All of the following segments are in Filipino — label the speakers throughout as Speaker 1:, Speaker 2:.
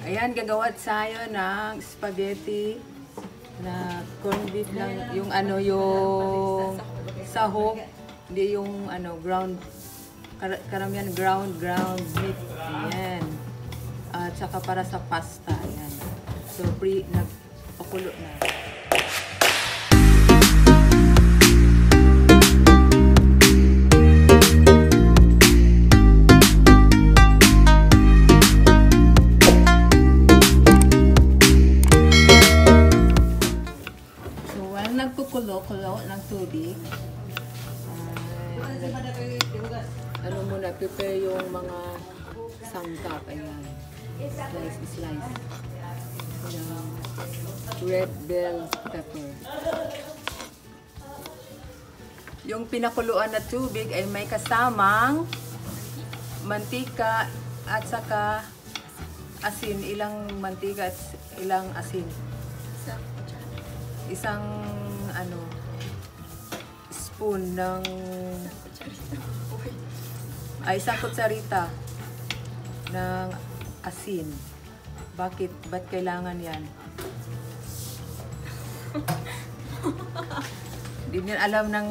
Speaker 1: Ayan, gagawa tayo ng spaghetti na corned beef lang. Yung ano, yung sahog. Hindi yung ano, ground. Kar- karamihan ground, ground meat. Ayan. At saka para sa pasta. Ayan. So, pre, nagpakulo na. Ng tubig, ay, ano muna, prepare yung mga sangkap. Ayan. Slice, slice. Yung red bell pepper. Yung pinakuluan na tubig ay may kasamang mantika at saka asin. Ilang mantika at ilang asin. Isang ano spoon ng ay isang kutsarita ng asin. Bakit? Ba't kailangan yan? Hindi niya alam ng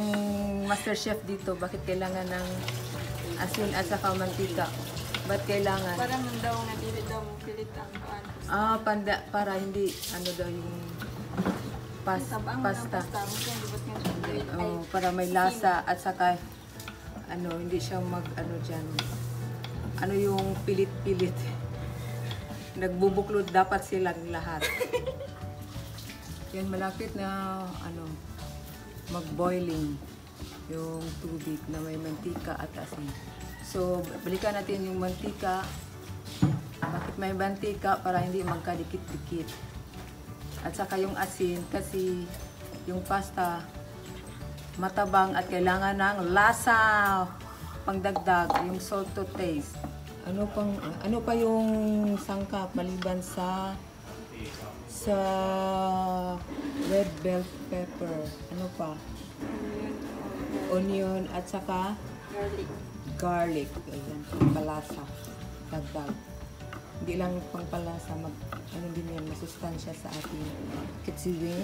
Speaker 1: master chef dito bakit kailangan ng asin at saka mantika. Ba't kailangan?
Speaker 2: Para man daw na dili daw mo pilit ang kuan.
Speaker 1: Ah, panda, para hindi, ano daw yung pas, pasta. Oh, para may lasa at saka ano, hindi siya mag ano diyan. Ano yung pilit-pilit. Nagbubuklod dapat silang lahat. Yan malapit na ano mag-boiling yung tubig na may mantika at asin. So, balikan natin yung mantika. Bakit may mantika? Para hindi magkadikit-dikit. At saka yung asin kasi yung pasta matabang at kailangan ng lasa pangdagdag yung salt to taste. Ano pang ano pa yung sangkap maliban sa sa red bell pepper? Ano pa? Onion at saka
Speaker 2: garlic.
Speaker 1: garlic. Ayan, pangpalasa. Dagdag. Hindi lang pangpalasa, mag, ano din yan, masustansya sa ating kitsiwing.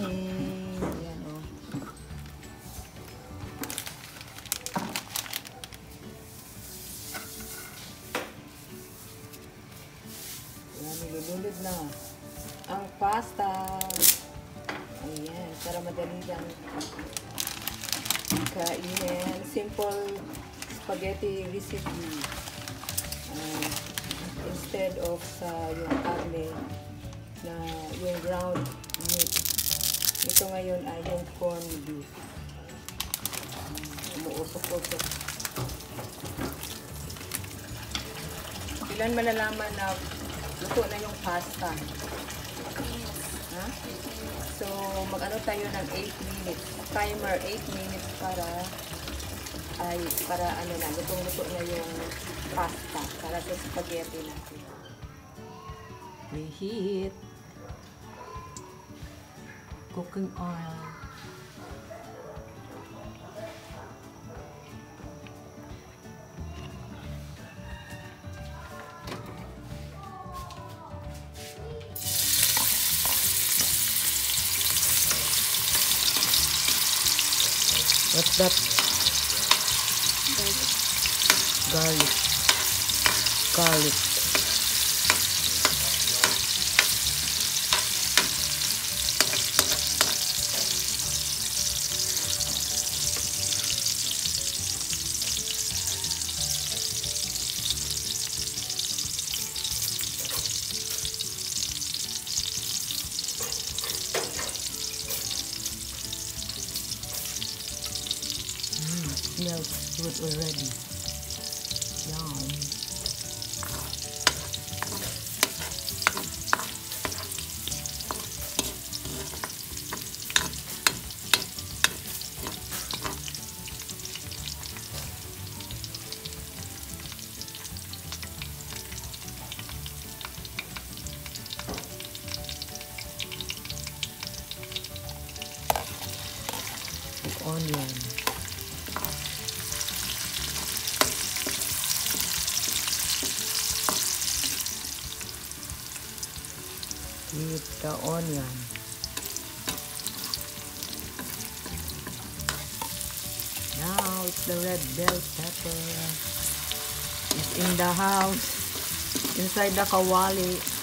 Speaker 1: Ayan, oh. Ayan, nilulunod na. Ang pasta. Ayan, para madali lang kainin. Simple spaghetti recipe. Ah, instead of sa yung karne na yung ground meat. Ito ngayon ay yung corned beef. Um, umuusok-usok. Ilan malalaman na luto na yung pasta? Ha? So, mag-ano tayo ng 8 minutes. Timer 8 minutes para ay para ano na, lutong-luto na yung pasta para sa spaghetti natin. Reheat. Cooking oil. What's that? Garlic. Garlic. Smells good already. Yum. Onion. with the onion. Now it's the red bell pepper. It's in the house, inside the kawali.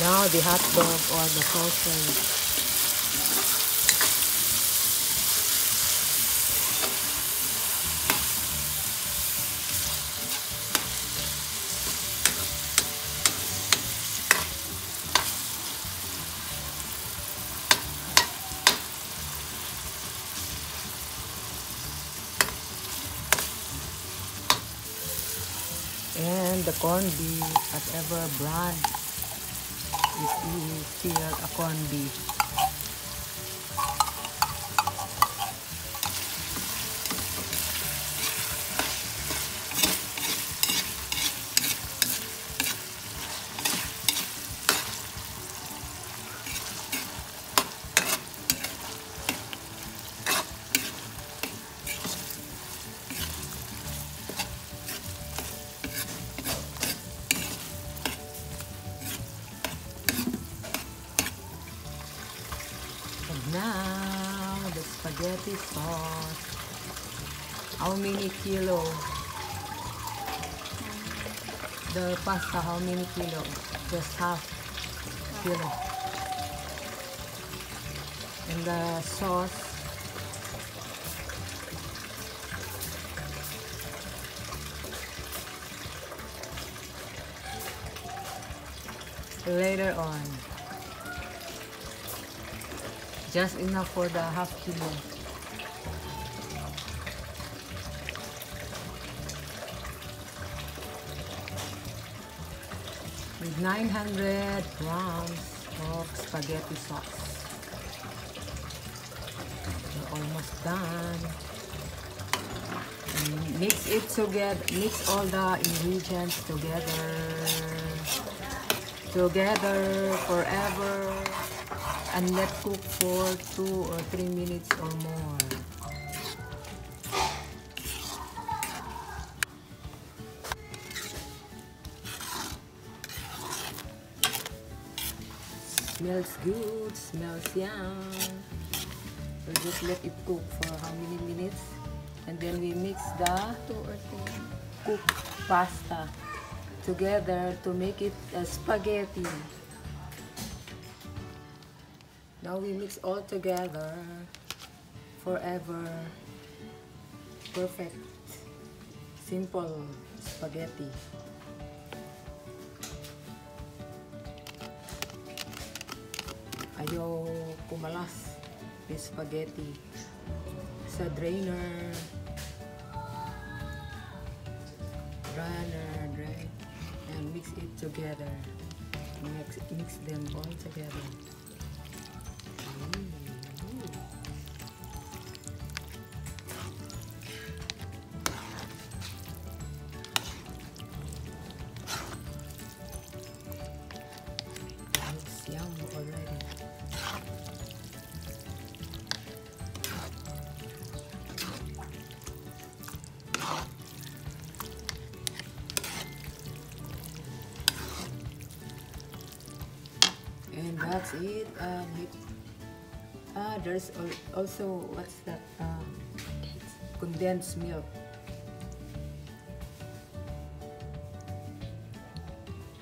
Speaker 1: Now the hot dog or the sausage. And the corned beef, whatever brand is still a corned beef. Spaghetti sauce. How many kilo? The pasta, how many kilo? Just half kilo. And the sauce. Later on. Just enough for the half kilo. With 900 grams of spaghetti sauce. We're almost done. And mix it together. Mix all the ingredients together. Together forever and let cook for two or three minutes or more. Smells good, smells yum. So just let it cook for how many minutes? And then we mix the
Speaker 2: Two or three.
Speaker 1: cooked pasta together to make it a spaghetti. Now we mix all together forever. Perfect. Simple spaghetti. Ayaw kumalas yung spaghetti sa drainer. Drainer, dry. And mix it together. Mix, mix them all together. It. Um, it- ah, there's also what's that? Um, condensed milk.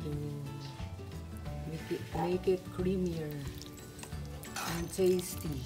Speaker 1: To make it make it creamier and tasty.